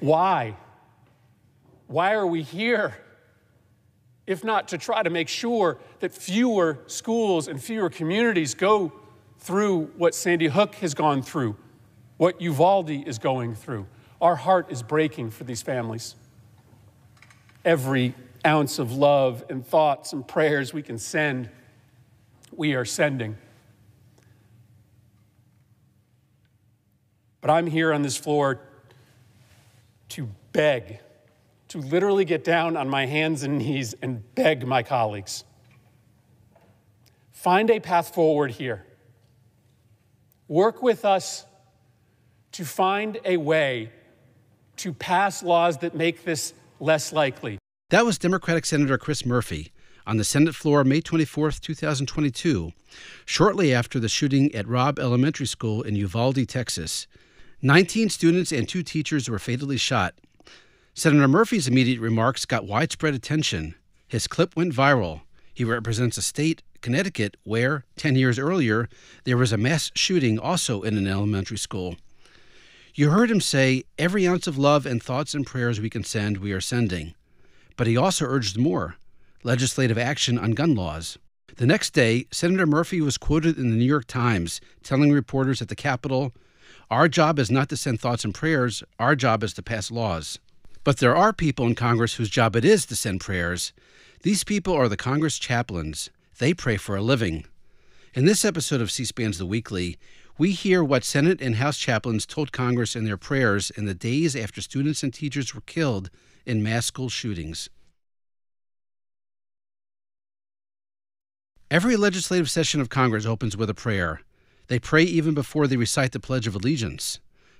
why? Why are we here? If not to try to make sure that fewer schools and fewer communities go through what Sandy Hook has gone through, what Uvalde is going through. Our heart is breaking for these families. Every ounce of love and thoughts and prayers we can send, we are sending. But I'm here on this floor beg, to literally get down on my hands and knees and beg my colleagues. Find a path forward here. Work with us to find a way to pass laws that make this less likely. That was Democratic Senator Chris Murphy on the Senate floor May 24, 2022, shortly after the shooting at Robb Elementary School in Uvalde, Texas. 19 students and two teachers were fatally shot. Senator Murphy's immediate remarks got widespread attention. His clip went viral. He represents a state, Connecticut, where, 10 years earlier, there was a mass shooting also in an elementary school. You heard him say, Every ounce of love and thoughts and prayers we can send, we are sending. But he also urged more legislative action on gun laws. The next day, Senator Murphy was quoted in the New York Times telling reporters at the Capitol, our job is not to send thoughts and prayers, our job is to pass laws. But there are people in Congress whose job it is to send prayers. These people are the Congress chaplains. They pray for a living. In this episode of C SPAN's The Weekly, we hear what Senate and House chaplains told Congress in their prayers in the days after students and teachers were killed in mass school shootings. Every legislative session of Congress opens with a prayer. They pray even before they recite the Pledge of Allegiance.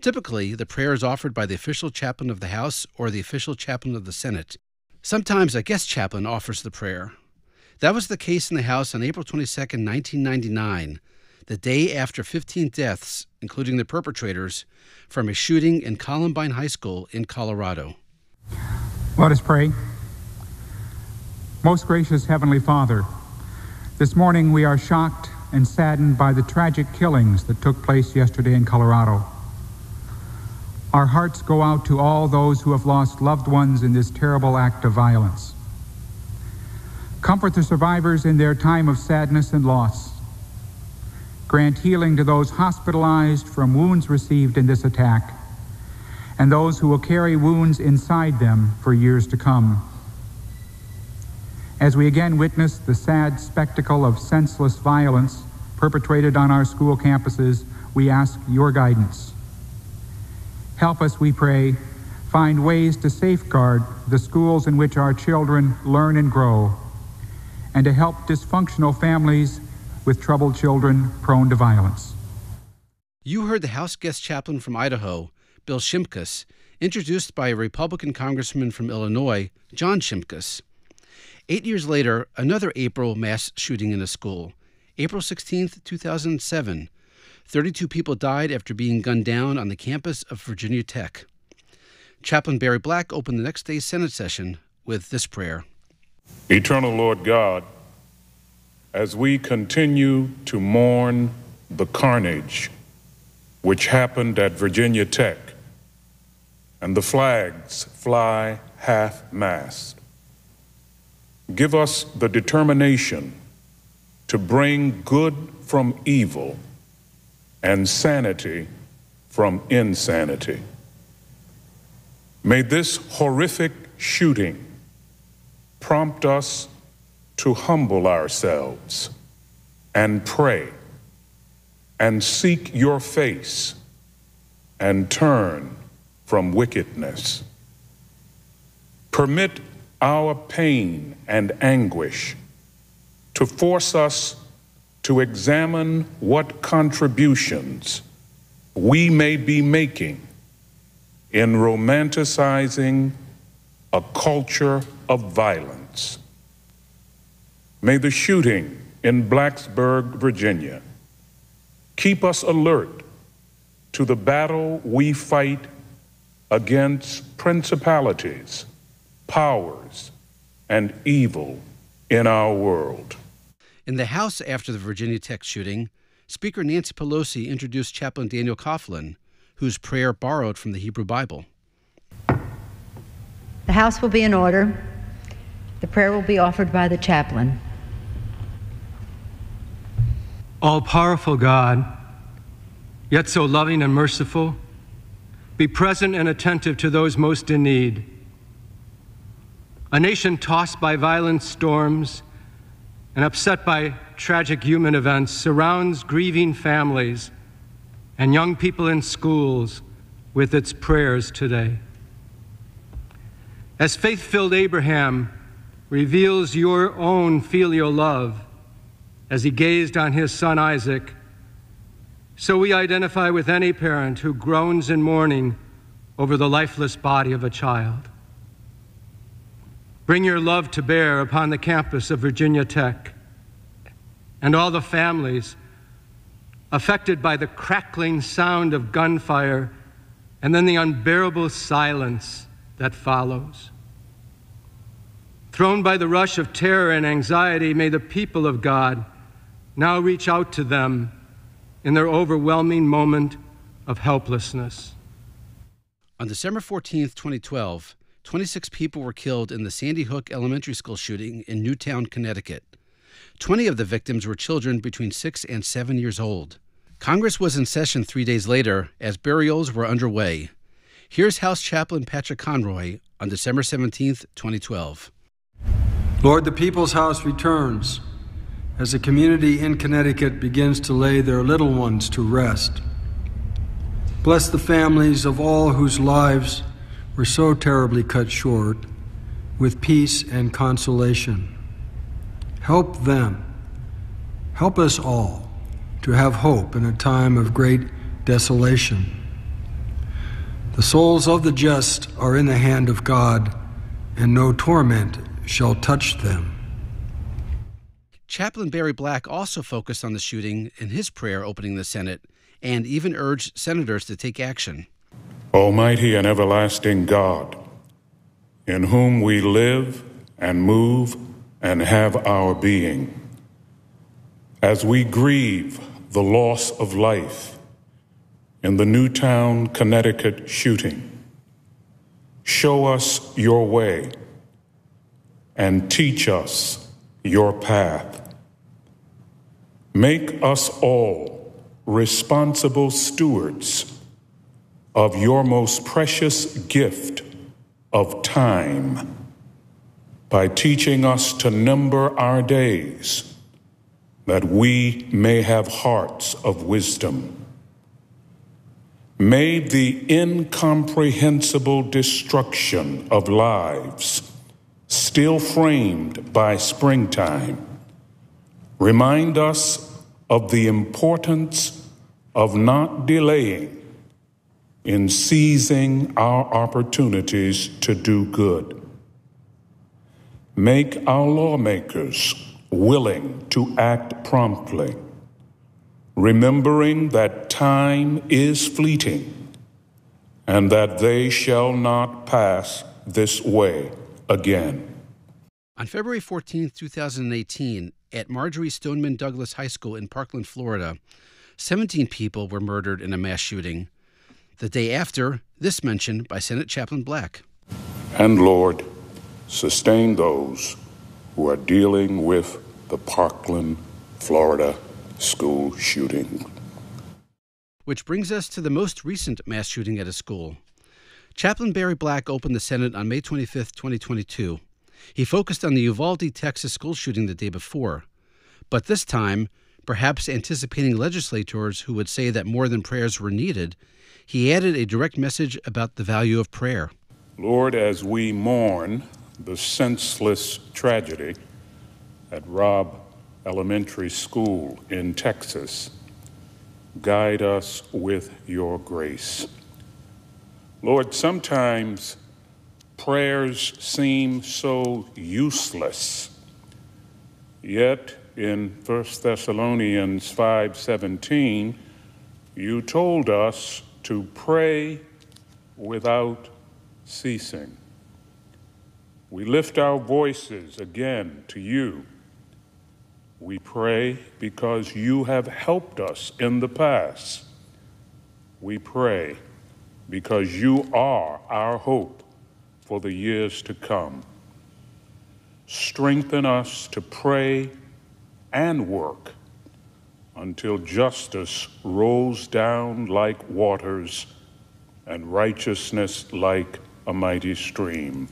Typically, the prayer is offered by the official chaplain of the House or the official chaplain of the Senate. Sometimes a guest chaplain offers the prayer. That was the case in the House on April 22, 1999, the day after 15 deaths, including the perpetrators, from a shooting in Columbine High School in Colorado. Let us pray. Most gracious Heavenly Father, this morning we are shocked and saddened by the tragic killings that took place yesterday in Colorado. Our hearts go out to all those who have lost loved ones in this terrible act of violence. Comfort the survivors in their time of sadness and loss. Grant healing to those hospitalized from wounds received in this attack and those who will carry wounds inside them for years to come. As we again witness the sad spectacle of senseless violence perpetrated on our school campuses, we ask your guidance. Help us, we pray, find ways to safeguard the schools in which our children learn and grow, and to help dysfunctional families with troubled children prone to violence. You heard the House guest chaplain from Idaho, Bill Shimkus, introduced by a Republican congressman from Illinois, John Shimkus. Eight years later, another April mass shooting in a school. April 16, 2007. 32 people died after being gunned down on the campus of Virginia Tech. Chaplain Barry Black opened the next day's Senate session with this prayer Eternal Lord God, as we continue to mourn the carnage which happened at Virginia Tech and the flags fly half mast, Give us the determination to bring good from evil and sanity from insanity. May this horrific shooting prompt us to humble ourselves and pray and seek your face and turn from wickedness. Permit our pain and anguish to force us to examine what contributions we may be making in romanticizing a culture of violence. May the shooting in Blacksburg, Virginia, keep us alert to the battle we fight against principalities powers, and evil in our world. In the House after the Virginia Tech shooting, Speaker Nancy Pelosi introduced Chaplain Daniel Coughlin, whose prayer borrowed from the Hebrew Bible. The House will be in order. The prayer will be offered by the chaplain. All powerful God, yet so loving and merciful, be present and attentive to those most in need. A nation tossed by violent storms and upset by tragic human events surrounds grieving families and young people in schools with its prayers today. As faith filled Abraham reveals your own filial love as he gazed on his son Isaac, so we identify with any parent who groans in mourning over the lifeless body of a child. Bring your love to bear upon the campus of Virginia Tech and all the families affected by the crackling sound of gunfire and then the unbearable silence that follows. Thrown by the rush of terror and anxiety, may the people of God now reach out to them in their overwhelming moment of helplessness. On December 14, 2012, 26 people were killed in the Sandy Hook Elementary School shooting in Newtown, Connecticut. 20 of the victims were children between 6 and 7 years old. Congress was in session three days later as burials were underway. Here's House Chaplain Patrick Conroy on December 17, 2012. Lord, the People's House returns as the community in Connecticut begins to lay their little ones to rest. Bless the families of all whose lives were so terribly cut short with peace and consolation. Help them. Help us all to have hope in a time of great desolation. The souls of the just are in the hand of God, and no torment shall touch them. Chaplain Barry Black also focused on the shooting in his prayer opening the Senate and even urged senators to take action. Almighty and everlasting God, in whom we live and move and have our being, as we grieve the loss of life in the Newtown, Connecticut shooting. Show us your way and teach us your path. Make us all responsible stewards of your most precious gift of time by teaching us to number our days that we may have hearts of wisdom. May the incomprehensible destruction of lives, still framed by springtime, remind us of the importance of not delaying in seizing our opportunities to do good. Make our lawmakers willing to act promptly, remembering that time is fleeting and that they shall not pass this way again. On February 14, 2018, at Marjory Stoneman Douglas High School in Parkland, Florida, 17 people were murdered in a mass shooting. The day after, this mention by Senate Chaplain Black. And Lord, sustain those who are dealing with the Parkland, Florida school shooting. Which brings us to the most recent mass shooting at a school. Chaplain Barry Black opened the Senate on May 25, 2022. He focused on the Uvalde, Texas school shooting the day before. But this time, perhaps anticipating legislators who would say that more than prayers were needed, he added a direct message about the value of prayer. Lord, as we mourn the senseless tragedy at Robb Elementary School in Texas, guide us with your grace. Lord, sometimes prayers seem so useless, yet in 1 Thessalonians 5:17 you told us to pray without ceasing. We lift our voices again to you. We pray because you have helped us in the past. We pray because you are our hope for the years to come. Strengthen us to pray and work until justice rolls down like waters and righteousness like a mighty stream.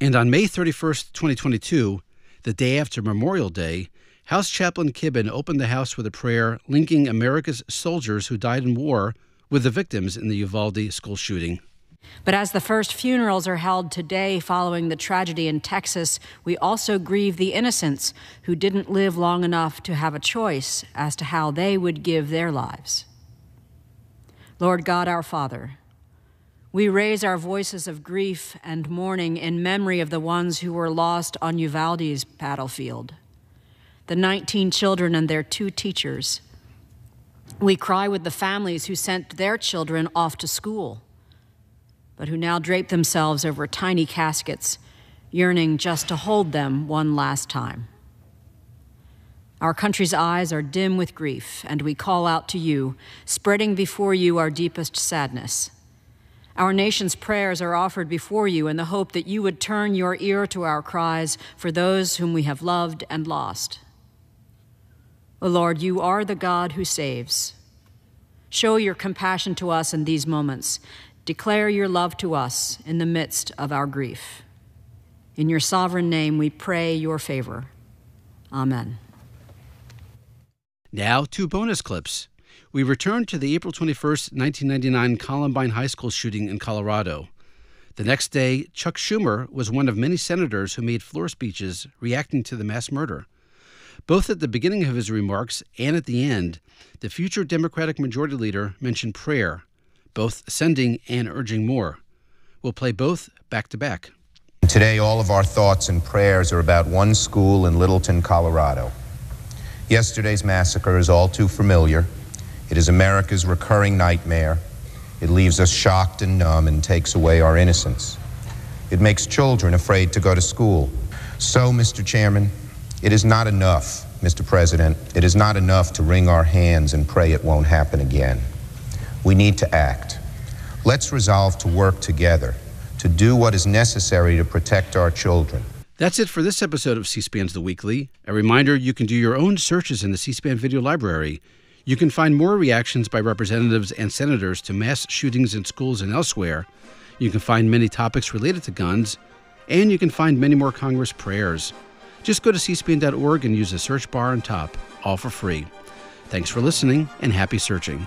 And on May 31st, 2022, the day after Memorial Day, House Chaplain Kibben opened the House with a prayer linking America's soldiers who died in war with the victims in the Uvalde school shooting. But as the first funerals are held today following the tragedy in Texas, we also grieve the innocents who didn't live long enough to have a choice as to how they would give their lives. Lord God, our Father, we raise our voices of grief and mourning in memory of the ones who were lost on Uvalde's battlefield, the 19 children and their two teachers. We cry with the families who sent their children off to school, but who now drape themselves over tiny caskets, yearning just to hold them one last time. Our country's eyes are dim with grief, and we call out to you, spreading before you our deepest sadness. Our nation's prayers are offered before you in the hope that you would turn your ear to our cries for those whom we have loved and lost. O Lord, you are the God who saves. Show your compassion to us in these moments. Declare your love to us in the midst of our grief. In your sovereign name, we pray your favor. Amen. Now, two bonus clips. We return to the April 21st, 1999 Columbine High School shooting in Colorado. The next day, Chuck Schumer was one of many senators who made floor speeches reacting to the mass murder. Both at the beginning of his remarks and at the end, the future Democratic Majority Leader mentioned prayer, both sending and urging more. We'll play both back to back. Today, all of our thoughts and prayers are about one school in Littleton, Colorado. Yesterday's massacre is all too familiar. It is America's recurring nightmare. It leaves us shocked and numb and takes away our innocence. It makes children afraid to go to school. So, Mr. Chairman, it is not enough, Mr. President, it is not enough to wring our hands and pray it won't happen again. We need to act. Let's resolve to work together, to do what is necessary to protect our children. That's it for this episode of C SPAN's The Weekly. A reminder you can do your own searches in the C SPAN video library. You can find more reactions by representatives and senators to mass shootings in schools and elsewhere. You can find many topics related to guns, and you can find many more Congress prayers. Just go to cspan.org and use the search bar on top, all for free. Thanks for listening and happy searching.